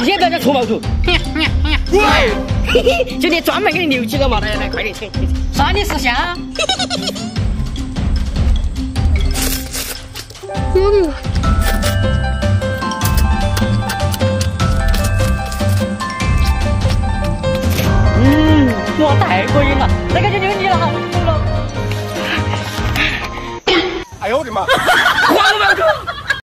你也在这戳毛肚就。弟专门给你留几个嘛来来快点。请啥你识相嗯哇太过瘾了这个就留你了。哎呦我的妈！黄毛板